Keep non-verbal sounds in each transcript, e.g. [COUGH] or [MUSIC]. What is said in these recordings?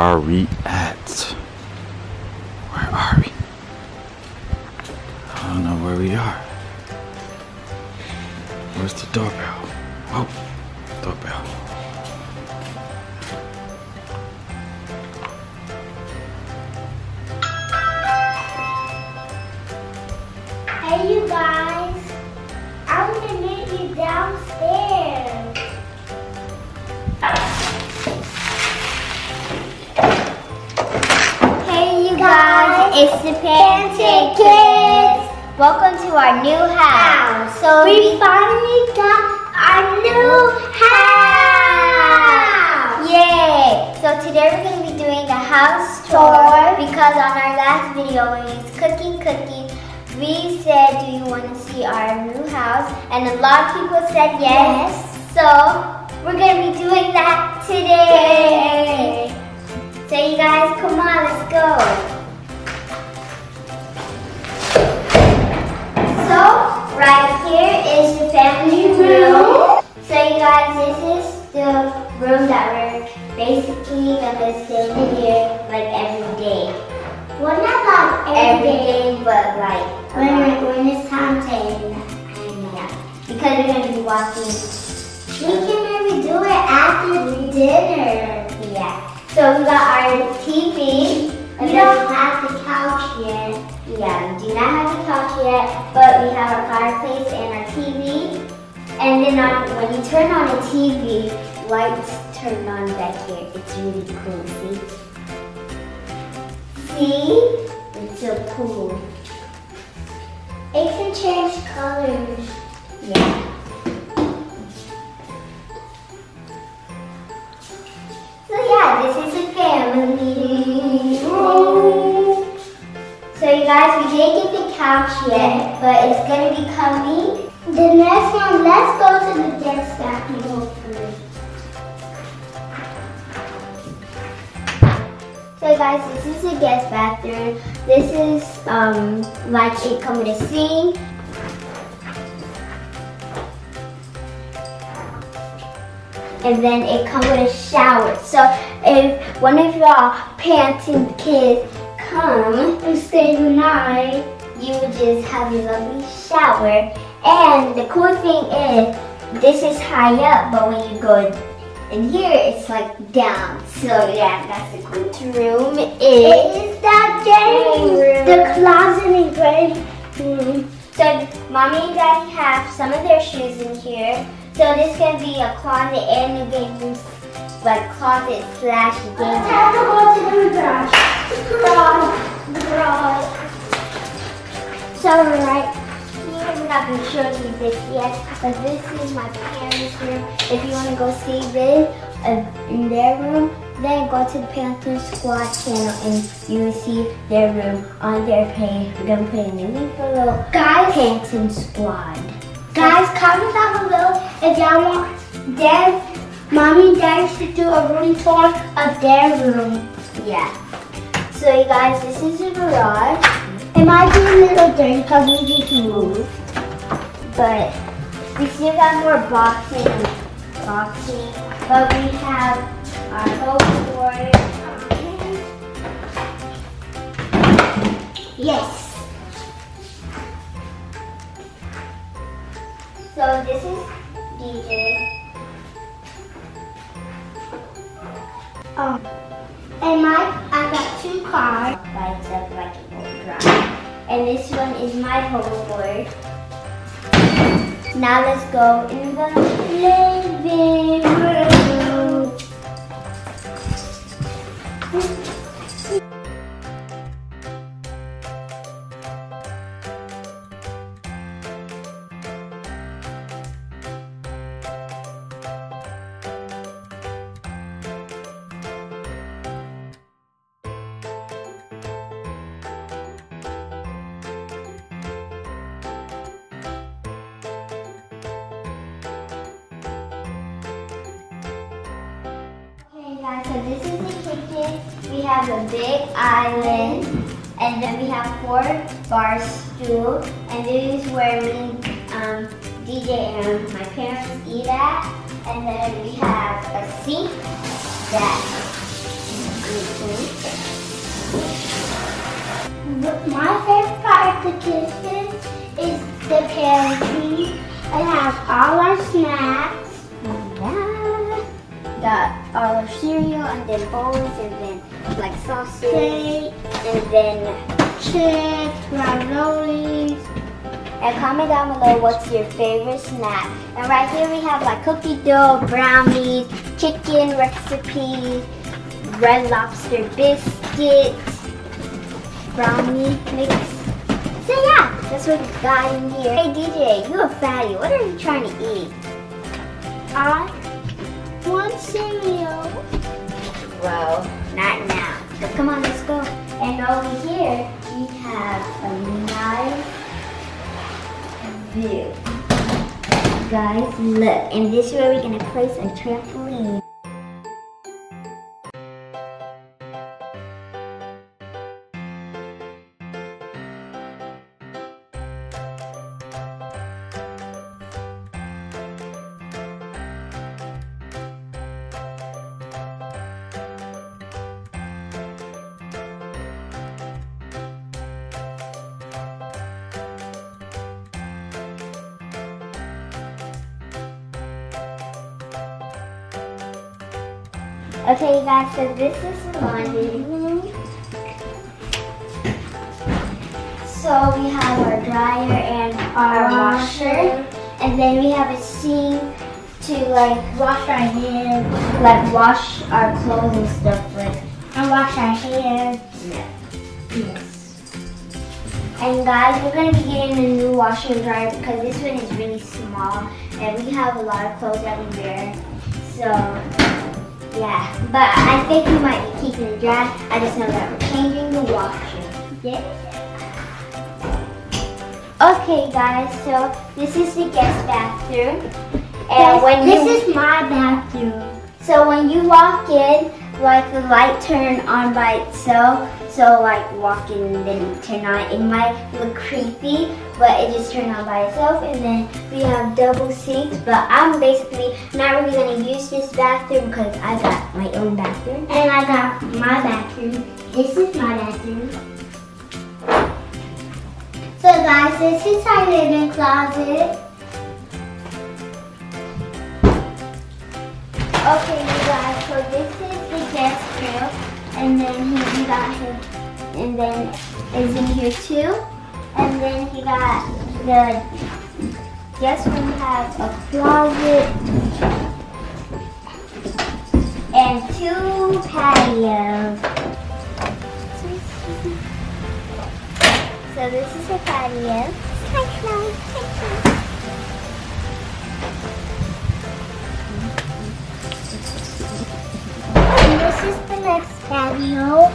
Sorry our new house. So we finally got our new house. Yay! So today we're gonna be doing a house tour because on our last video when we was cooking cookies, we said, do you want to see our new house? And a lot of people said yes. So we're gonna be doing that today. So you guys, come on, let's go. So, right here is the family room. Mm-hmm. So you guys, this is the room that we're basically gonna stay in here like every day. Well, not like every day, but like when, when it's time to yeah. Because we're gonna be watching. We can maybe do it after dinner. Yeah. So we got our TV. We don't have the couch yet. Yeah, we do not have a couch yet, but we have our fireplace and our TV. And then on, when you turn on the TV, lights turn on back here. It's really cool, see? See? It's so cool. It can change colors. Yeah. So yeah, this is a family [LAUGHS] guys, we didn't get the couch yet, but it's gonna be coming. The next one, let's go to the guest bathroom. So guys, this is the guest bathroom. This is um like it come with a sink. And then it comes with a shower. So if one of y'all Panton Kids come and stay the night, you just have a lovely shower. And the cool thing is, this is high up, but when you go in here, it's like down. So yeah, that's the cool room. Is Is that Game room. The closet is very room. so mommy and daddy have some of their shoes in here. So this can be a closet and a game room, like closet slash game to to. So right here, we're not gonna show you this yet, but this is my parents' room. If you wanna go see this uh, in their room, then go to the Panton Squad channel and you will see their room on their page. We're gonna put in the link below. Guys, Panton Squad. guys, comment down below if y'all want their mommy and daddy to do a room tour of their room. Yeah. So you guys, this is the garage, It might be a little dirty because we need to move. but we still got more boxing and boxing. But we have our hoverboard. Um, yes. So this is DJ. Um, and my, I got two itself like it won't dry. And this one is my hoverboard. Now let's go in the living room. Guys, so this is the kitchen. We have a big island and then we have four bar stools and this is where me, um, DJ and my parents eat at. And then we have a sink that My favorite part of the kitchen is the pantry. It has all our snacks. Yeah. All our cereal and then bowls and then like sausage and then chips, raviolis. and comment down below what's your favorite snack. And right here we have like cookie dough, brownies, chicken recipes, red lobster biscuits, brownie mix. So yeah, that's what we got in here. Hey DJ, you a fatty. What are you trying to eat? I want cereal. Well, not now. So come on, let's go. And over here, we have a nice view. Guys, look. And this is where we're gonna place a trampoline. Okay, guys, so this is the laundry. So we have our dryer and our washer. And then we have a sink to like Wash our hands. like wash our clothes and stuff like And wash our hands. Yes. And guys, we're gonna be getting a new washer and dryer because this one is really small and we have a lot of clothes that we wear. So yeah, but I think we might be keeping it dry. I just know that we're changing the washer. Yeah. Okay guys, so this is the guest bathroom. And when this you is my bathroom. So when you walk in, like the light turn on by itself. So like walking then turn on. It might look creepy, but it just turned on by itself. And then we have double sinks. But I'm basically not really gonna use this bathroom because I got my own bathroom. And I got my bathroom. This is my bathroom. So guys, this is our living closet. Okay, you guys. So this and then he, got him, and then is in here too. And then he got the guest we have a closet and two patios. So this is a patio. Hi, Chloe. Hi, Chloe. This is the next patio.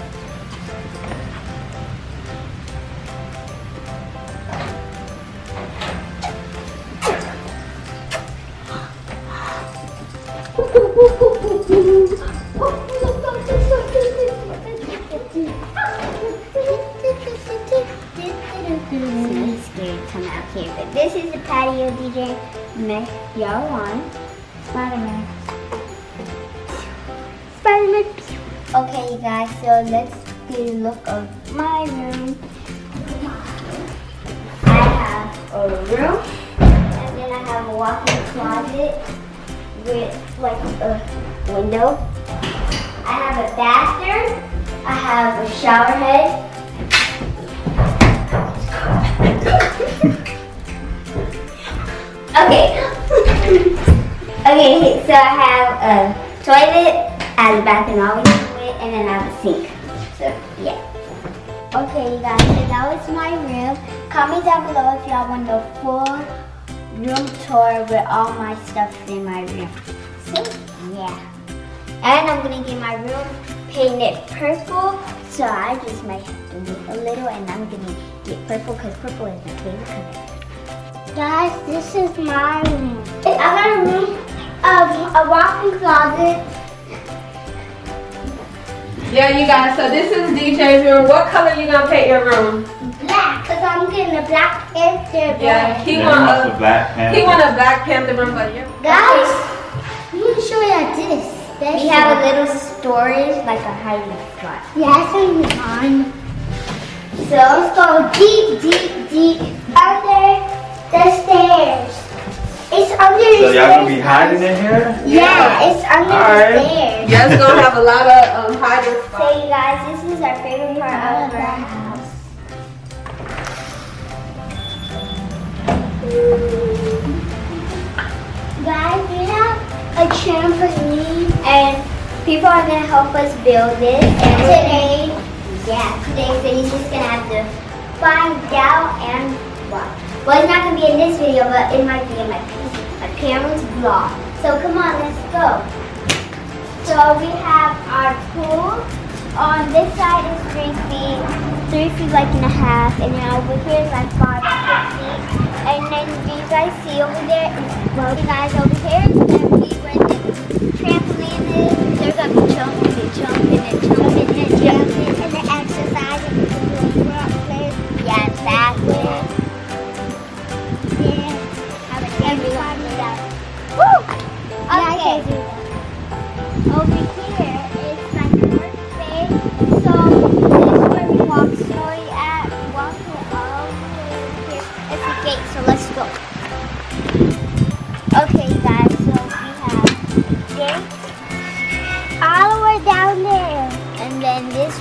really scared to come out here. But this is the patio DJ y'all on. Spider-Man. Okay you guys, so let's get a look of my room. I have a room and then I have a walk-in closet with like a window. I have a bathroom. I have a shower head. [LAUGHS] Okay. [LAUGHS] okay, so I have a toilet, have a bathroom always with, and then I have a sink. So, yeah. Okay, you guys, so that was my room. Comment down below if y'all want the full room tour with all my stuff in my room. So, yeah. And I'm gonna get my room painted purple, so I just might have to wait a little, and I'm gonna get purple because purple is my favorite color. Guys, this is my room. I got a room, um, a walk-in closet. Yeah, you guys, so this is DJ's room. What color you gonna paint your room? Black, because I'm getting a Black Panther Yeah, he Yeah, want a, a black panther. he want a Black Panther room, but yeah. Guys, I'm going to show you this. That's We have a little storage, like a hiding spot. Yeah, it's going to be. So, Let's go deep, deep, deep. Under The stairs. It's under So y'all gonna be hiding in here? Yeah, it's under Alright. the stairs. Yeah, it's gonna have a lot of um, hiding So spots. you guys, this is our favorite part of our house. Guys, we have a trampoline. And people are gonna help us build this. And today, yeah, today Felicia's gonna have to find out and what. Well, it's not gonna be in this video, but it might be in my my parents' vlog. So come on, let's go. So we have our pool. On this side is three feet, three feet like and a half, and then over here is like five or six feet. And then do you guys see over there? Well, you guys over here is where the trampoline is. They're gonna be jumping and jumping and jumping.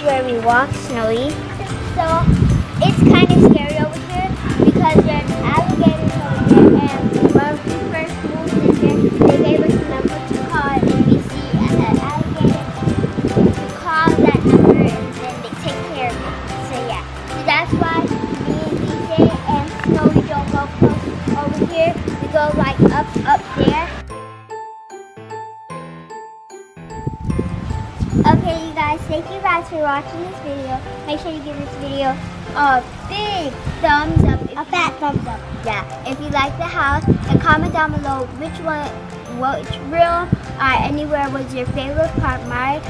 Where we walk snowy. So it's kind of scary over here because there's alligators over here. And when we first moved in here, they gave us a number to call, and we see an alligator, we call that number, and then they take care of it. So yeah, so that's why me and DJ and Snowy don't go close over here. We go like up, up thank you guys for watching this video. Make sure you give this video a big thumbs up. A fat thumbs up. yeah, if you like the house, and comment down below which one, which room, or anywhere was your favorite part. My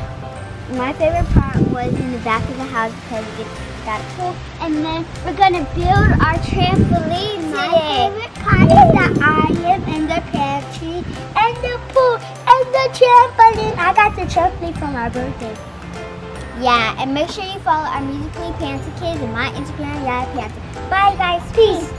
my favorite part was in the back of the house because it got a pool. And then we're gonna build our trampoline My today. favorite part is the iron and the pantry and the pool and the trampoline. I got the trampoline for my birthday. Yeah, and make sure you follow our Musically Panton Kids and my Instagram, Yaya Panton. Bye, guys. Peace.